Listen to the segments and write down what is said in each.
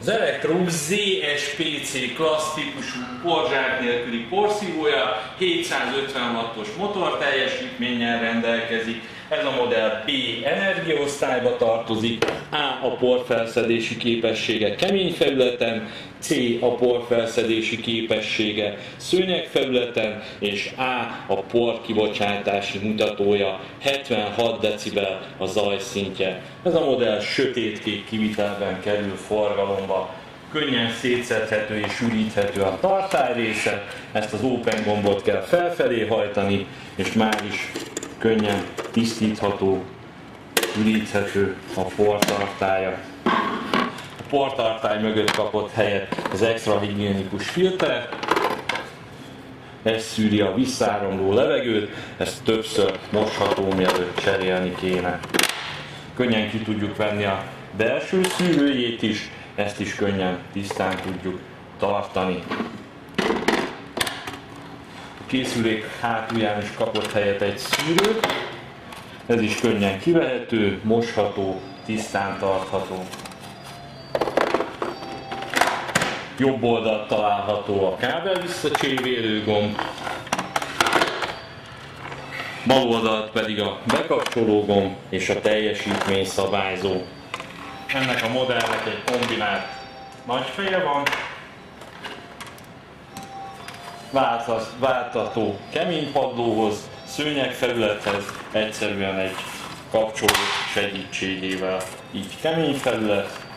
Az Electrolux ZSPC klassz típusú porzsák nélküli porszívója 750 wattos motor teljesítménnyel rendelkezik. Ez a modell B energiaosztályba tartozik, A a porfelszedési képessége kemény felületen, C a porfelszedési képessége szőnyegfelületen, és A a por kibocsátási mutatója 76 decibel a zajszintje. Ez a modell sötétkék kivitelben kerül forgalomba könnyen szétszedhető és üríthető a tartály része, ezt az open gombot kell felfelé hajtani, és már is könnyen tisztítható, üríthető a portartája. Portartály mögött kapott helyet az extra higiénikus filter, ez szűri a visszáramló levegőt, ezt többször mosható, mielőtt cserélni kéne. Könnyen ki tudjuk venni a belső szűrőjét is, ezt is könnyen, tisztán tudjuk tartani. A készülék hátulján is kapott helyet egy szűrő, ez is könnyen kivehető, mosható, tisztán tartható. Jobb oldalt található a kábel visszacsévélő gomb, bal oldalt pedig a bekapcsoló gomb és a teljesítmény szabályzó. Ennek a modellnek egy kombinált nagy feje van, váltató kemény padlóhoz, szőnyegfelülethez, egyszerűen egy kapcsoló segítségével. Így kemény felület,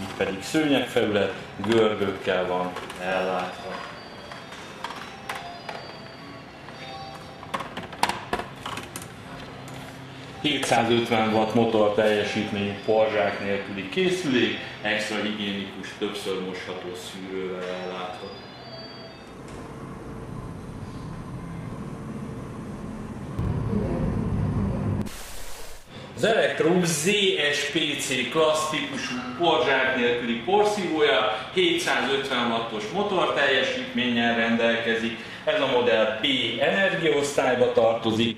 így pedig szőnyegfelület, görgőkkel van ellátva. 750 watt motor teljesítményű porzsák nélküli készülék, extra higiénikus, többször mosható szűrővel ellátva. Az Electrolux ZSPC klassz típusú porzsák nélküli porszívója 750 wattos motor teljesítménnyel rendelkezik. Ez a modell B energiaosztályba tartozik,